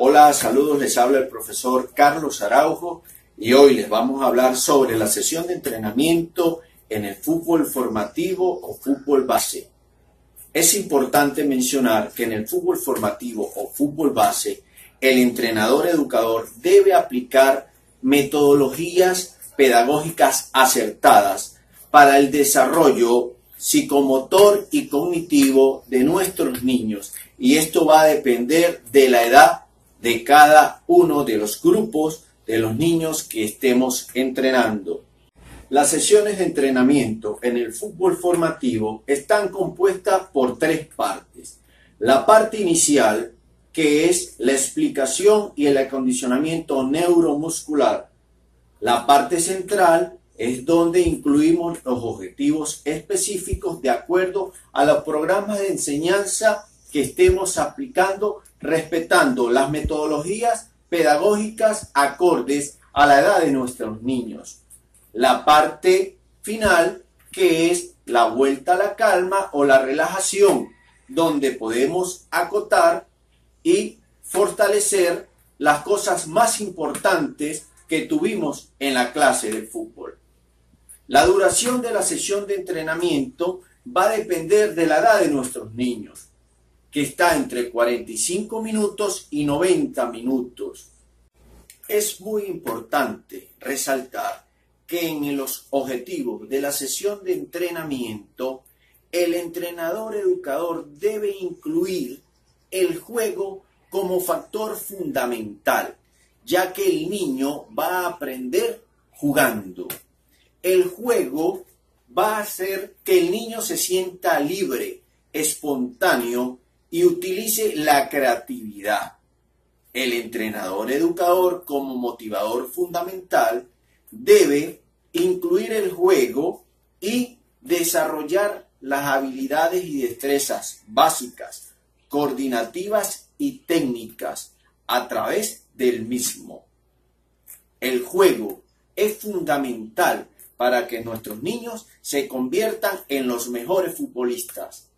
Hola, saludos, les habla el profesor Carlos Araujo y hoy les vamos a hablar sobre la sesión de entrenamiento en el fútbol formativo o fútbol base. Es importante mencionar que en el fútbol formativo o fútbol base, el entrenador educador debe aplicar metodologías pedagógicas acertadas para el desarrollo psicomotor y cognitivo de nuestros niños. Y esto va a depender de la edad de cada uno de los grupos de los niños que estemos entrenando. Las sesiones de entrenamiento en el fútbol formativo están compuestas por tres partes. La parte inicial, que es la explicación y el acondicionamiento neuromuscular. La parte central es donde incluimos los objetivos específicos de acuerdo a los programas de enseñanza que estemos aplicando, respetando las metodologías pedagógicas acordes a la edad de nuestros niños. La parte final, que es la vuelta a la calma o la relajación, donde podemos acotar y fortalecer las cosas más importantes que tuvimos en la clase de fútbol. La duración de la sesión de entrenamiento va a depender de la edad de nuestros niños, que está entre 45 minutos y 90 minutos. Es muy importante resaltar que en los objetivos de la sesión de entrenamiento, el entrenador educador debe incluir el juego como factor fundamental, ya que el niño va a aprender jugando el juego va a hacer que el niño se sienta libre, espontáneo y utilice la creatividad. El entrenador educador como motivador fundamental debe incluir el juego y desarrollar las habilidades y destrezas básicas, coordinativas y técnicas a través del mismo. El juego es fundamental para que nuestros niños se conviertan en los mejores futbolistas.